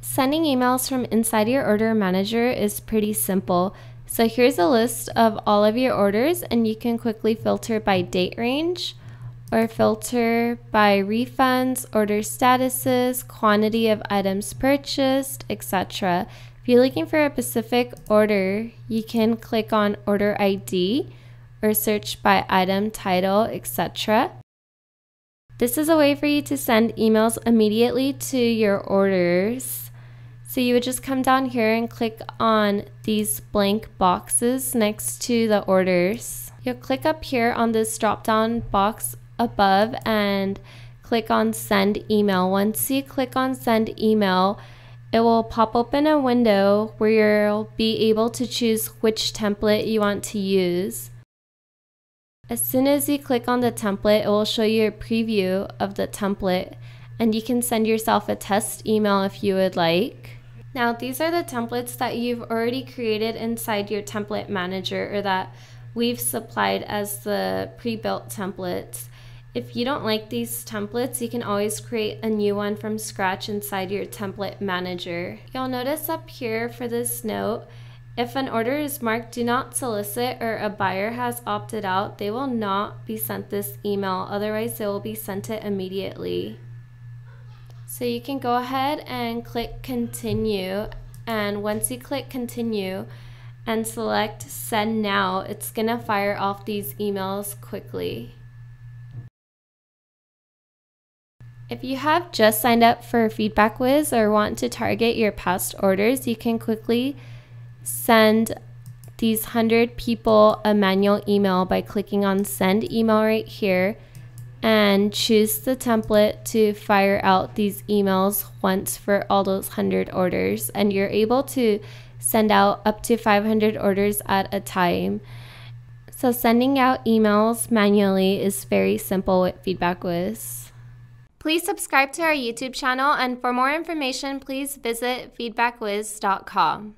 Sending emails from inside your order manager is pretty simple. So here's a list of all of your orders and you can quickly filter by date range or filter by refunds, order statuses, quantity of items purchased, etc. If you're looking for a specific order, you can click on order ID or search by item title, etc. This is a way for you to send emails immediately to your orders. So you would just come down here and click on these blank boxes next to the orders. You'll click up here on this drop down box above and click on send email. Once you click on send email, it will pop open a window where you'll be able to choose which template you want to use. As soon as you click on the template, it will show you a preview of the template and you can send yourself a test email if you would like. Now, these are the templates that you've already created inside your template manager or that we've supplied as the pre-built templates. If you don't like these templates, you can always create a new one from scratch inside your template manager. You'll notice up here for this note, if an order is marked do not solicit or a buyer has opted out, they will not be sent this email. Otherwise, they will be sent it immediately. So you can go ahead and click continue. And once you click continue and select send now, it's going to fire off these emails quickly. If you have just signed up for FeedbackWhiz or want to target your past orders, you can quickly send these 100 people a manual email by clicking on send email right here and choose the template to fire out these emails once for all those 100 orders and you're able to send out up to 500 orders at a time. So sending out emails manually is very simple with FeedbackWhiz. Please subscribe to our YouTube channel and for more information please visit feedbackwhiz.com.